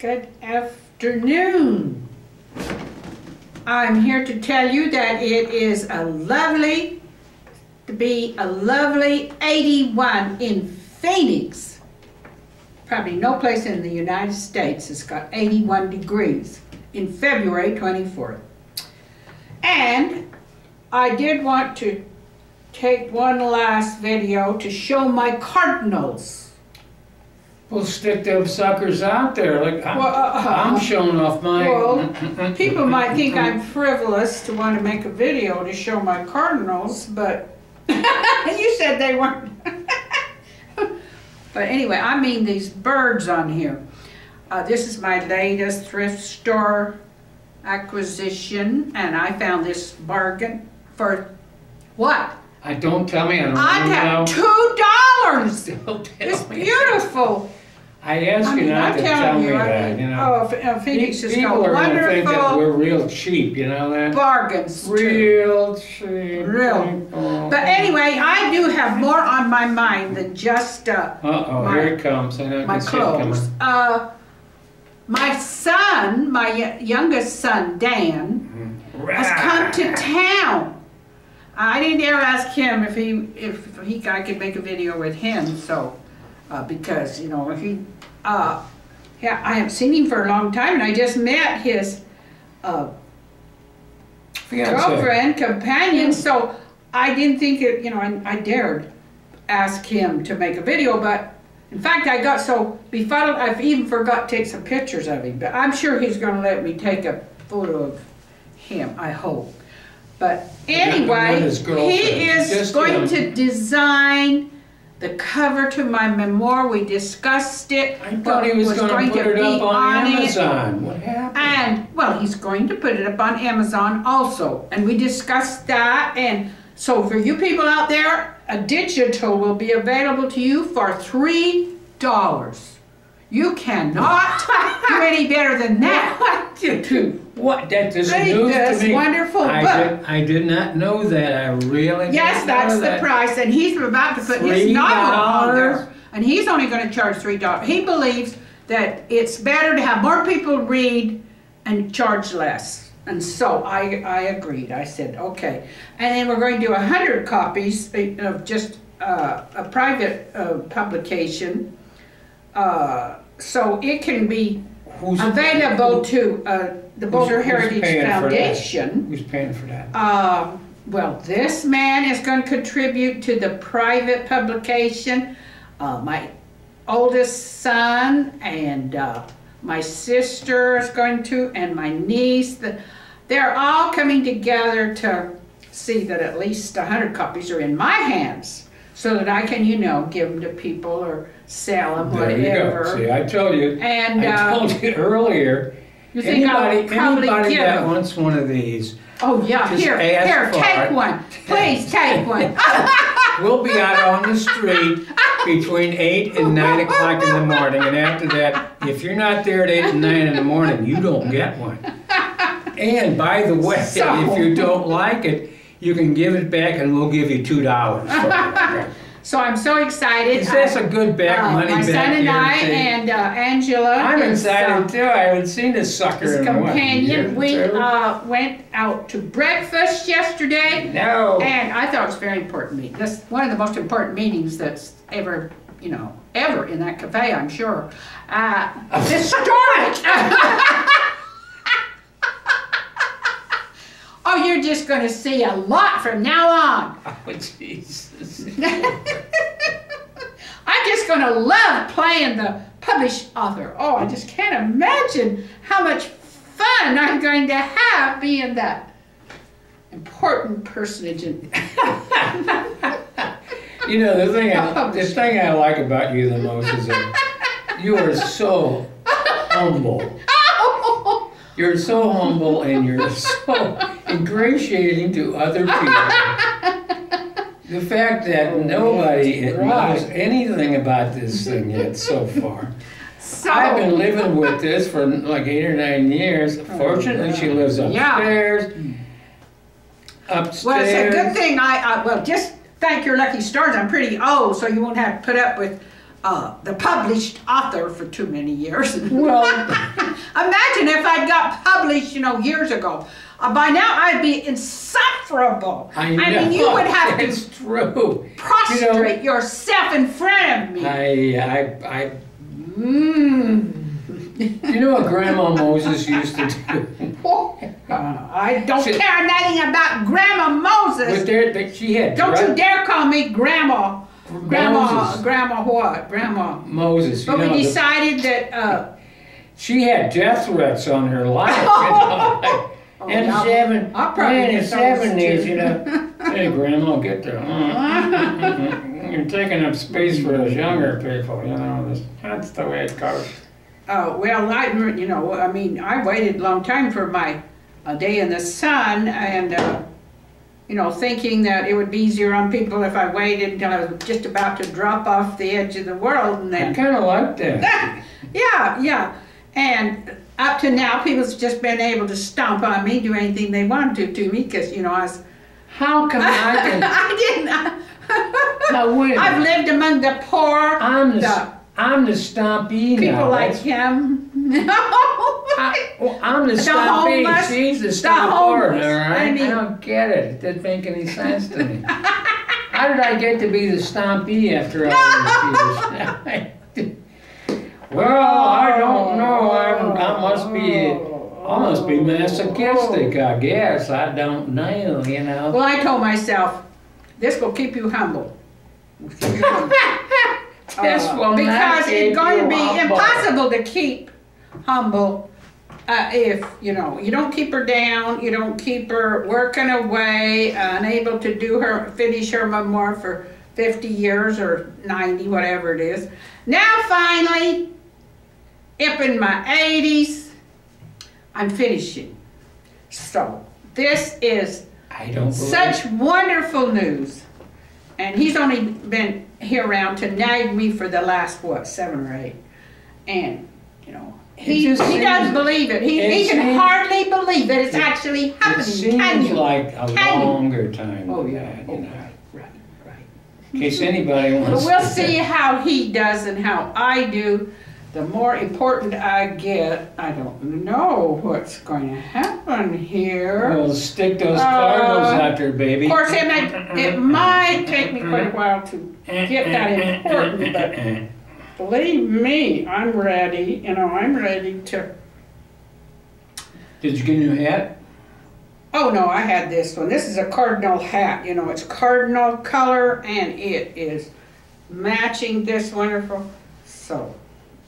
Good afternoon. I'm here to tell you that it is a lovely, to be a lovely 81 in Phoenix. Probably no place in the United States has got 81 degrees in February 24th. And I did want to take one last video to show my cardinals. Well, stick them suckers out there. Like I'm, Well, uh, uh I'm uh, showing off my. Well, uh, people might think I'm frivolous to want to make a video to show my cardinals, but you said they weren't. but anyway, I mean these birds on here. Uh, this is my latest thrift store acquisition, and I found this bargain for what? I don't tell me. I don't I know. got two dollars. Don't tell It's me. beautiful. I ask I you mean, not I'm to tell telling me you, I that. mean, You know. oh, uh, Phoenix has People got are gonna think that wonderful we're real cheap. You know that. bargains. too. Real cheap. Real. people. But anyway, I do have more on my mind than just uh, Uh oh, my- here it comes. I know I my can see it coming. clothes. Uh, my son, my y- youngest son, Dan, has come to town. I didn't dare ask him if he if he I could make a video with him. So uh, because you know he uh, yeah I haven't seen him for a long time, and I just met his. Uh, Fiance. girlfriend, companion, so I didn't think it, you know, I, I dared ask him to make a video, but in fact, I got so befuddled, I've even forgot to take some pictures of him, but I'm sure he's gonna let me take a photo of him, I hope. But Yeah, but not anyway, he is just going him. to design the cover to my memoir, we discussed it. I thought he what was, going to put it be up on, it. Amazon. What happened? And, well, he's going to put it up on Amazon also. And we discussed that. And so for you people out there, a digital will be available to you for $3. You cannot do any better than that. What? What? That is Right, news that's to me. wonderful, I but- did, I did not know that. I really Yes, didn't that's know the that. price. And he's about to put his Three novel on there. And he's only going to charge $3. He believes that it's better to have more people read and charge less. And so I, I agreed. I said, okay. And then we're going to do 100 copies of just uh, a private uh, publication. Uh, so it can be Who's available to uh, the Boulder who's Heritage paying for that? Foundation. Who's paying for that? Um, well, this man is going to contribute to the private publication. Uh, my oldest son and uh, my sister is going to, and my niece. The, they're all coming together to see that at least 100 copies are in my hands so that I can, you know, give them to people or sell them, There you whatever. go. See, I told you. And, I uh, told you earlier. You think I'll anybody, probably anybody give that them. wants one of these, Oh, yeah, Just here, here, take it. one. Please take one. we'll be out on the street between eight and nine o'clock in the morning. And after that, if you're not there at eight and nine in the morning, you don't get one. And by the way, So- if you don't like it, you can give it back, and we'll give you two dollars. So I'm so excited. Is this a good back Uh, money My back son and I and uh, Angela. I'm his, excited uh, too. I haven't seen this sucker His in a while. companion. We uh, went out to breakfast yesterday, no. and I thought it was very important meeting. That's one of the most important meetings that's ever, you know, ever in that cafe. I'm sure. Uh, historic. oh, you're just going to see a lot from now on. Oh, Jesus. I'm just going to love playing the published author. Oh, I just can't imagine how much fun I'm going to have being that important personage. In- You know the thing. I, the thing I like about you the most is that you are so humble. oh, You're so humble and you're so ingratiating to other people. The fact that nobody right. knows anything about this thing yet so far. so, I've been living with this for like eight or nine years. Fortunately, she lives Yeah. upstairs. Upstairs. well, it's a good thing I, I, well, just thank your lucky stars. I'm pretty old, so you won't have to put up with uh, the published author for too many years. Well, published, you know, years ago. Uh, by now I'd be insufferable. I know. I mean, you would have to true. prostrate yourself in front of me. I, I, I, mm, you know what Grandma Moses used to do? Uh, I don't She- care nothing about Grandma Moses. Their, that she had Don't you dare call me Grandma. Grandma, Moses. Grandma what? Grandma. Moses, you But we know, the- decided that, uh, she had death threats on her life. You know, Oh, and yeah. seven, I'll probably in the get seventies, you know. Hey, Grandma, get there. You're taking up space for us younger people, you know. That's- That's the way it goes. Oh, well, I, you know, I mean, I waited a long time for my uh, day in the sun and, uh, you know, thinking that it would be easier on people if I waited until I was just about to drop off the edge of the world and then I kind of like that. yeah, yeah. And up to now, people's just been able to stomp on me, do anything they wanted to to me because, you know, I was, How come I didn't? I didn't. I, now, wait a I've lived among the poor, I'm the, the I'm the stompy people now. like That's- him. I, well, I'm the, The stompy. homeless- She's the the stomper, all homeless. right? I I, don't get it. It didn't make any sense to me. How did I get to be the stompy after all these years? Well, I don't know. I'm, I must be. I must be masochistic, I guess. I don't know, you know. Well, I told myself, this will keep you humble. This Uh, will because it's going to be humble. impossible to keep humble uh, if you know you don't keep her down, you don't keep her working away, uh, unable to do her finish her memoir for 50 years or 90, whatever it is. Now finally, up in my 80s, I'm finishing. So this is I don't believe such wonderful news. And he's only been here around to nag me for the last, what, seven or eight. And, you know, he, It he just does seems- believe it. He, it he can seems- hardly believe that it's actually It happening. Can seems you? like a Can you? longer time Oh, yeah. that, Oh, you know. right, right, right. In case anybody But wants we'll to- see how he does and how I do. The more important I get, I don't know what's going to happen here. We'll stick those Uh, cardinals out there, baby. Of course, it might, it might take me quite a while to get that important, but believe me, I'm ready, you know, I'm ready to, Did you get a new hat? oh no, I had this one. This is a cardinal hat, you know, it's cardinal color and it is matching this wonderful, so.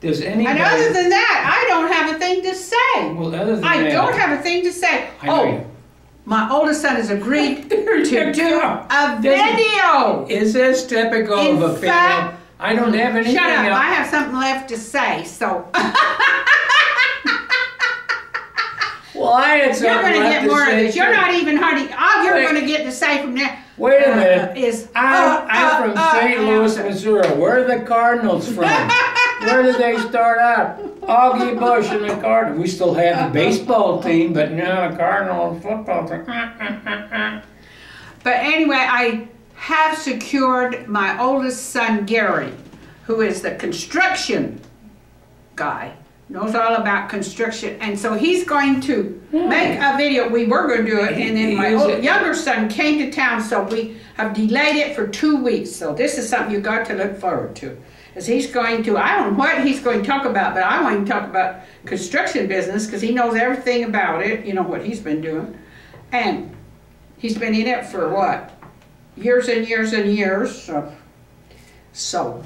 Does And other than that, I don't have a thing to say. Well, other than I that, don't have a thing to say. I Oh, you. my oldest son has agreed to do a video. Is this typical In of a fact- I don't have anything Shut up, else. I have something left to say, so. well, I had You're gonna get more of this. You're not even hardly, all you're gonna get to say from there. Wait a uh, minute. Is. I'm, uh, I'm from uh, St. uh, Louis, uh, Missouri. Where are the Cardinals from? Where did they start out? Augie Busch and the Cardinals. We still have the baseball team, but now the Cardinals football team. But anyway, I have secured my oldest son, Gary, who is the construction guy, knows all about construction, and so he's going to hmm. make a video. We were going to do it, and then my Is old, it- younger son came to town, so we have delayed it for two weeks. So this is something you've got to look forward to. Is he's going to, I don't know what he's going to talk about, but I want him to talk about construction business because he knows everything about it, you know, what he's been doing. And he's been in it for what? Years and years and years. So, so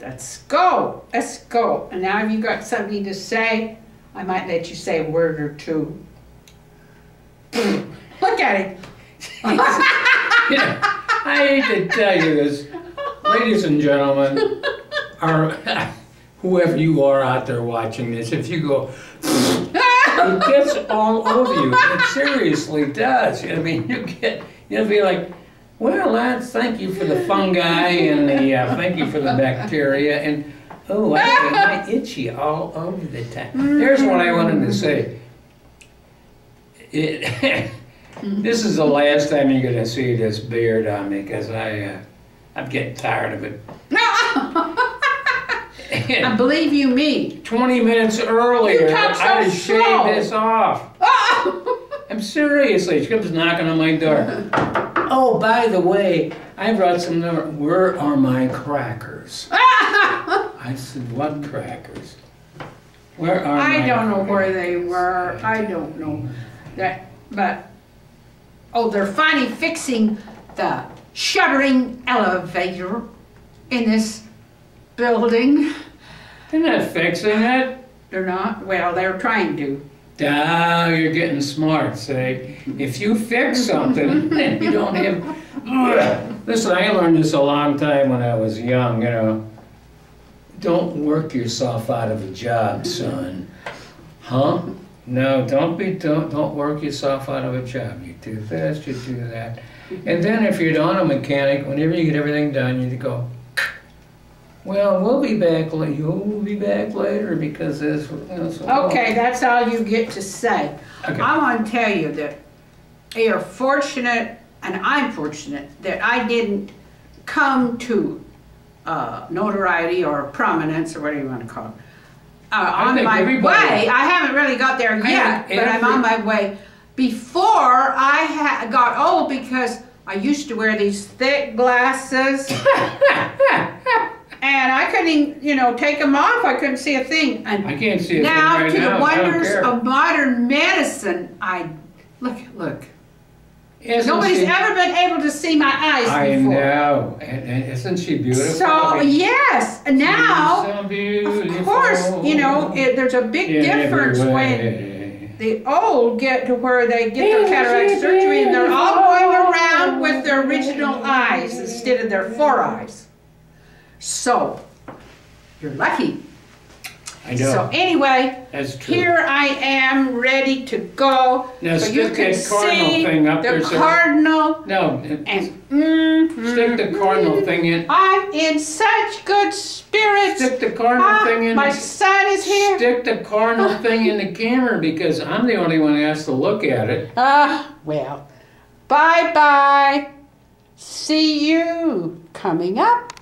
let's go. Let's go. And now if you've got something to say. I might let you say a word or two. Look at him. Know, I hate to tell you this, ladies and gentlemen, or whoever you are out there watching this, if you go, it gets all over you. It seriously does. I mean, you get, you'll be like, well, lads, thank you for the fungi and the, uh, thank you for the bacteria and, oh, I get my itchy all over the time. Here's what I wanted to say. It, this is the last time you're gonna see this beard on me, because I, uh, I'm getting tired of it. I believe you me. 20 minutes earlier, You talk so I'd have slow. shaved this off. I'm seriously, she comes knocking on my door. Oh, by the way, I brought some. number- Where are my crackers? I said, what crackers? Where are my I don't know where they were. I don't know that, but oh, they're finally fixing the shuttering elevator in this building. They're not fixing it. They're not. Well, they're trying to. Ah, you're getting smart, say. If you fix something, then you don't have. Ugh. Listen, I learned this a long time when I was young, you know. Don't work yourself out of a job, son. Huh? No, don't be don't don't work yourself out of a job. Do this, you do that. And then if you're not a mechanic, whenever you get everything done, you go, well, we'll be back later. You'll be back later because this. You know, so- Okay, that's all you get to say. Okay. I want to tell you that you're fortunate, and I'm fortunate, that I didn't come to uh, notoriety or prominence, or whatever you want to call it, uh, I on my way. I haven't really got there yet, but I'm on my way. Before I ha- got old, because I used to wear these thick glasses. And I couldn't, even, you know, take them off. I couldn't see a thing. And I can't see it now, right to now. the wonders of modern medicine, I look, look. Isn't Nobody's she- ever been able to see my eyes I before. know, and, and isn't she beautiful? So yes, now, so of course, you know, it, there's a big in difference when. The old get to where they get their cataract surgery and they're all oh. going around with their original eyes instead of their four eyes. So, you're lucky. I So anyway, that's true. Here I am, ready to go. Now so you stick can that cardinal see thing up the there, cardinal No, and mm, stick the cardinal thing in. I'm in such good spirits. Stick the cardinal Ah, thing in. my son is here. Stick the cardinal thing in the camera because I'm the only one who has to look at it. Ah, well, bye bye. See you coming up.